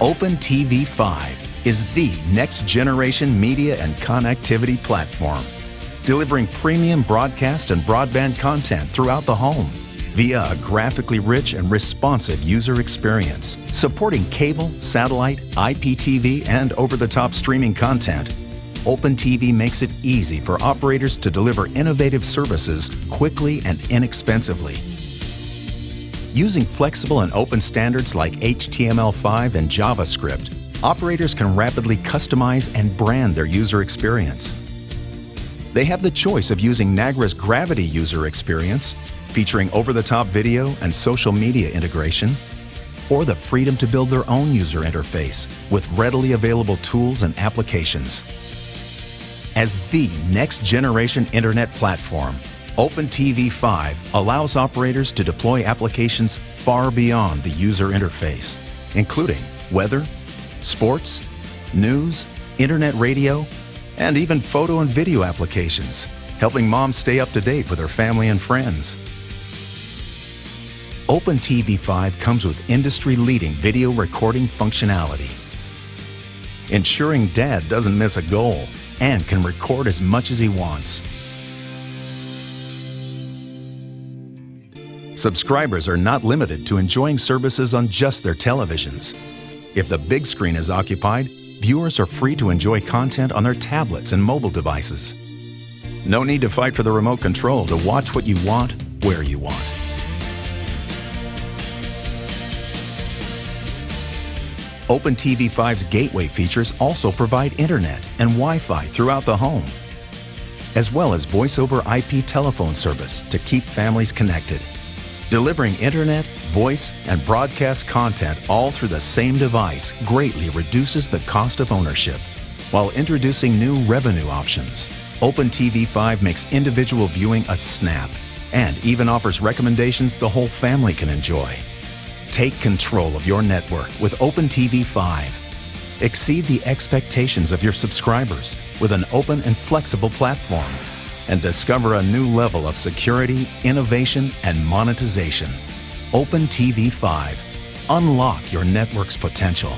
Open TV 5 is the next generation media and connectivity platform, delivering premium broadcast and broadband content throughout the home via a graphically rich and responsive user experience, supporting cable, satellite, IPTV, and over-the-top streaming content. OpenTV makes it easy for operators to deliver innovative services quickly and inexpensively. Using flexible and open standards like HTML5 and JavaScript, operators can rapidly customize and brand their user experience. They have the choice of using Nagra's Gravity user experience, featuring over-the-top video and social media integration, or the freedom to build their own user interface with readily available tools and applications. As the next generation internet platform, OpenTV 5 allows operators to deploy applications far beyond the user interface, including weather, sports, news, internet radio, and even photo and video applications, helping moms stay up to date with their family and friends. OpenTV 5 comes with industry-leading video recording functionality, ensuring dad doesn't miss a goal and can record as much as he wants. Subscribers are not limited to enjoying services on just their televisions. If the big screen is occupied, viewers are free to enjoy content on their tablets and mobile devices. No need to fight for the remote control to watch what you want, where you want. OpenTV 5's gateway features also provide internet and Wi-Fi throughout the home, as well as voice over IP telephone service to keep families connected. Delivering internet, voice, and broadcast content all through the same device greatly reduces the cost of ownership, while introducing new revenue options. OpenTV 5 makes individual viewing a snap and even offers recommendations the whole family can enjoy. Take control of your network with OpenTV 5. Exceed the expectations of your subscribers with an open and flexible platform and discover a new level of security, innovation, and monetization. Open TV 5. Unlock your network's potential.